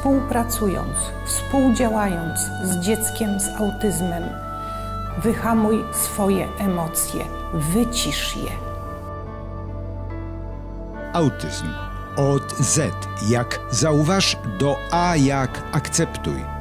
współpracując, współdziałając z dzieckiem z autyzmem, wyhamuj swoje emocje, wycisz je. Autyzm. Od Z jak zauważ do A jak akceptuj.